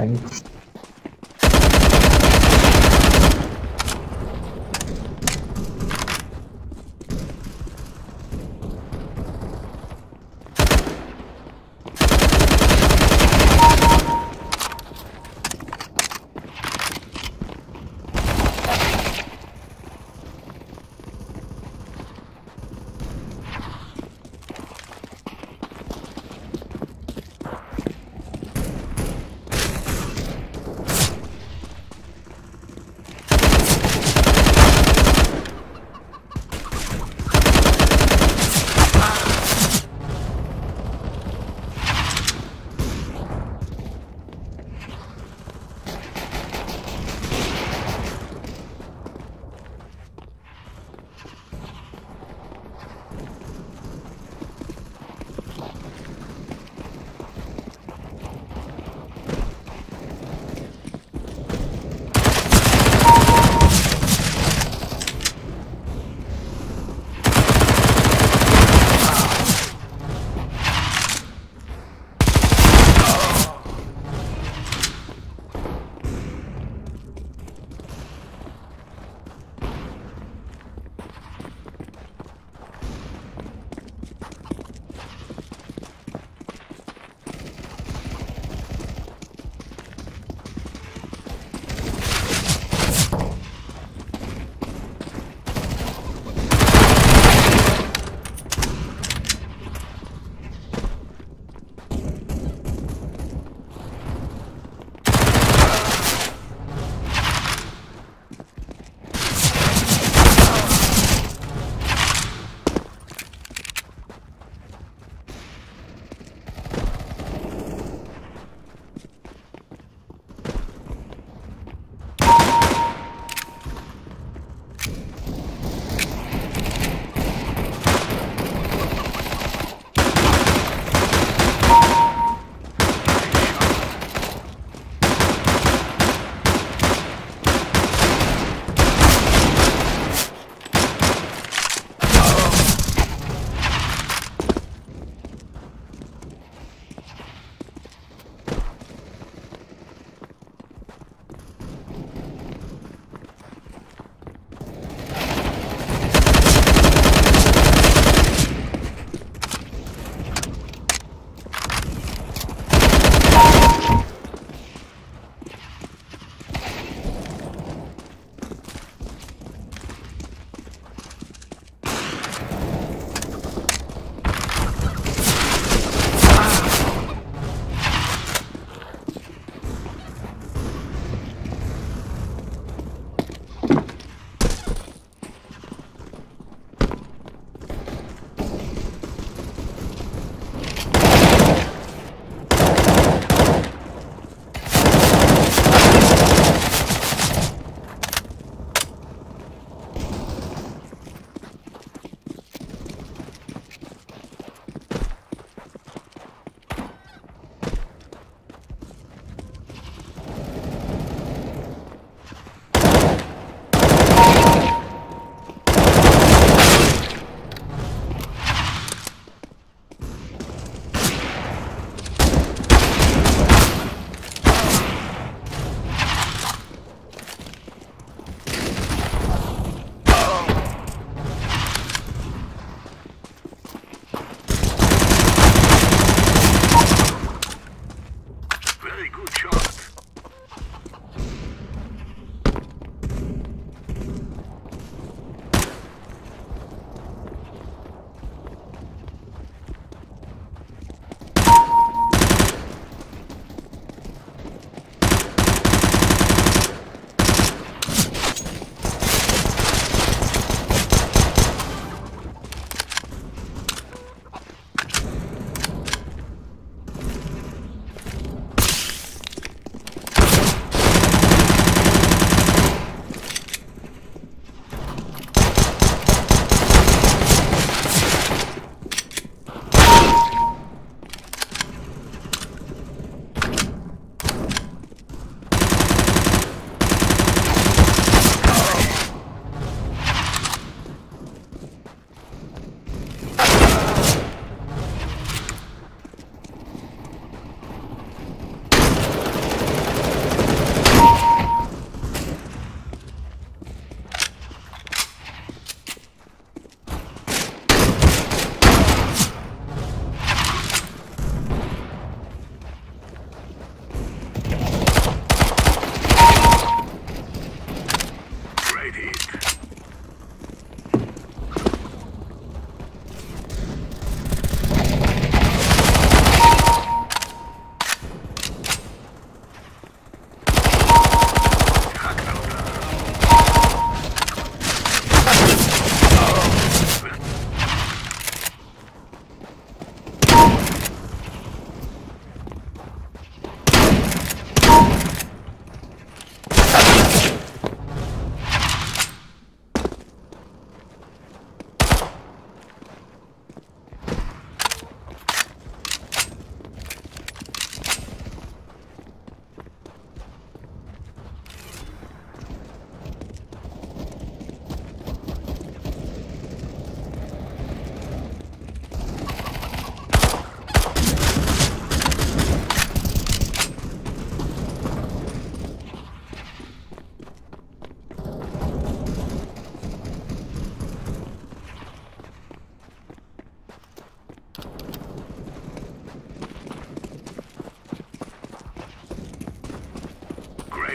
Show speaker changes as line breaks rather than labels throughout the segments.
Thanks.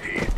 Great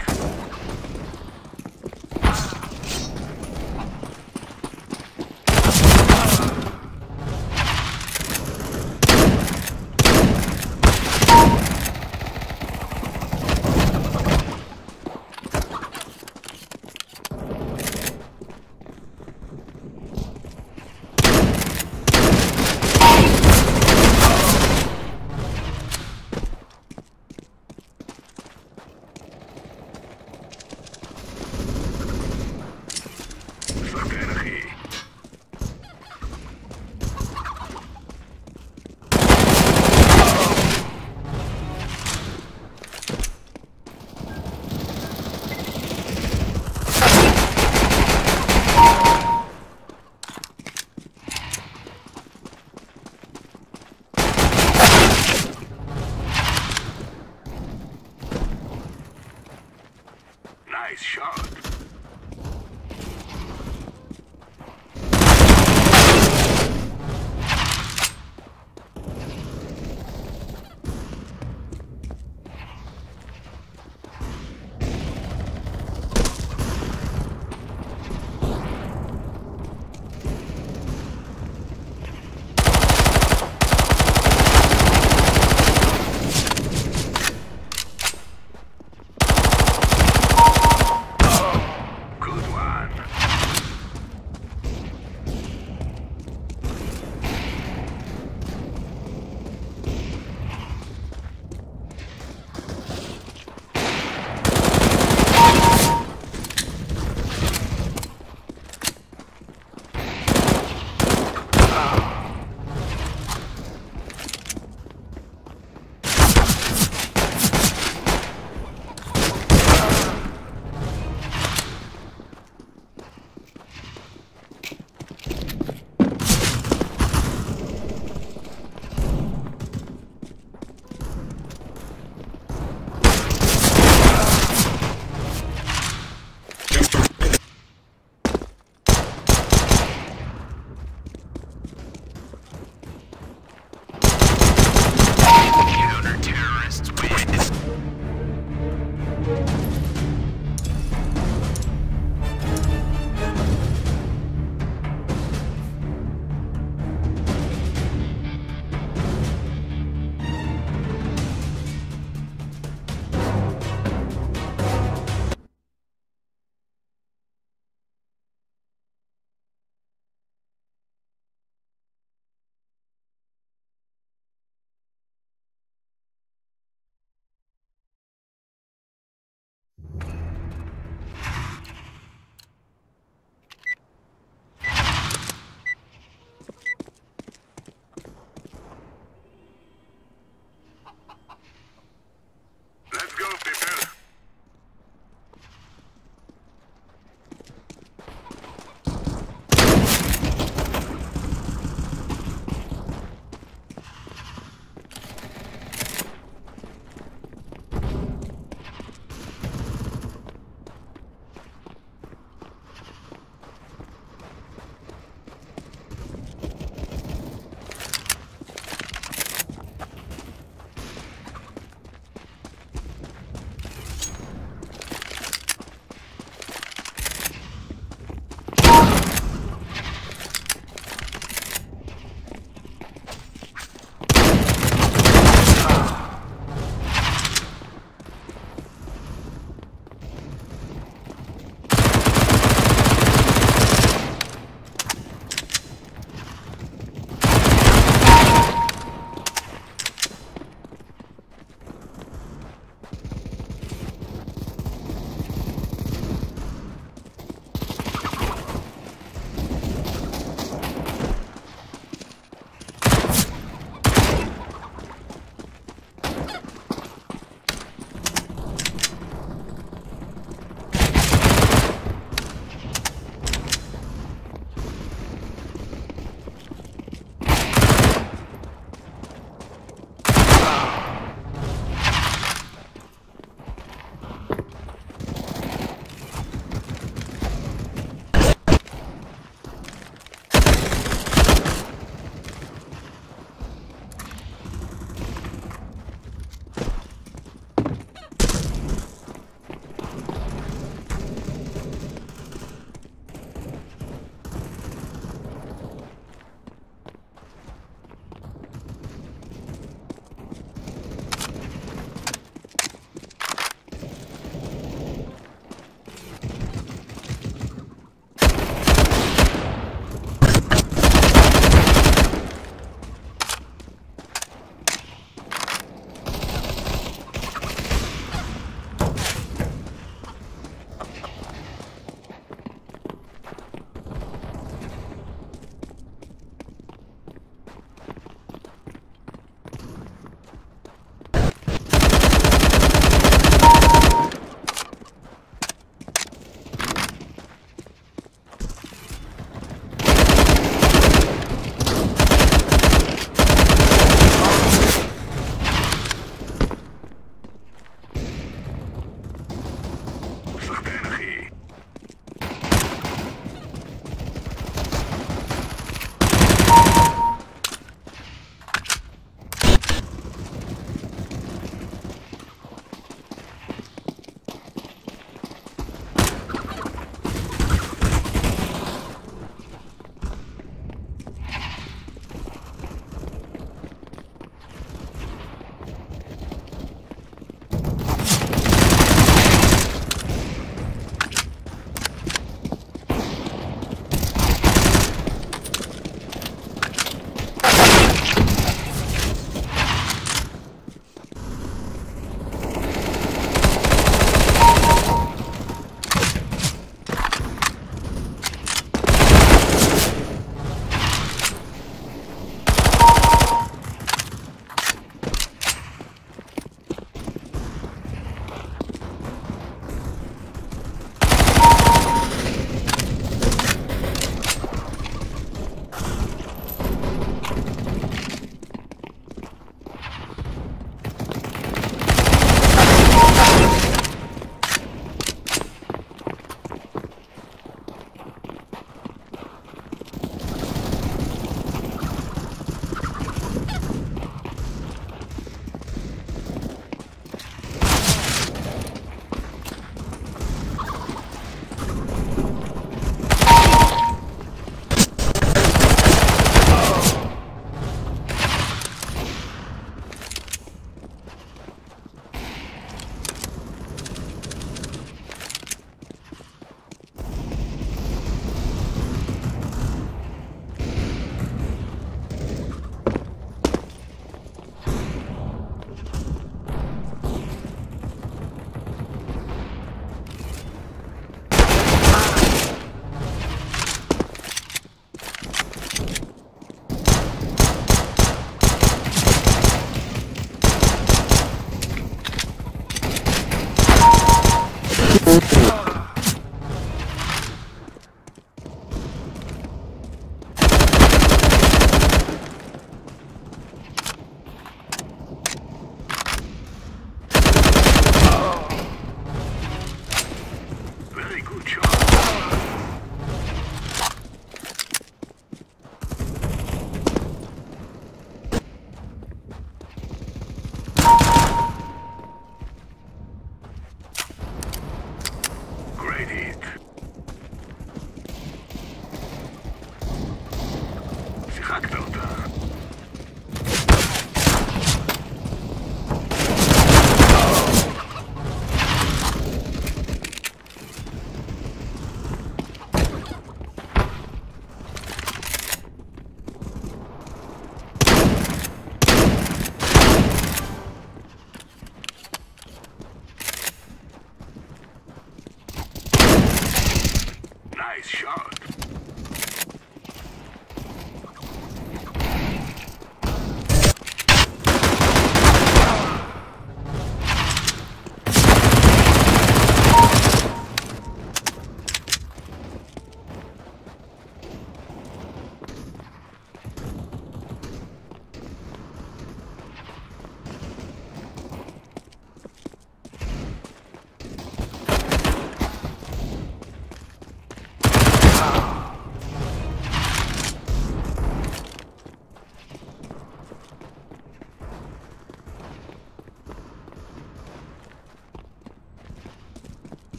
it.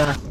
Сера.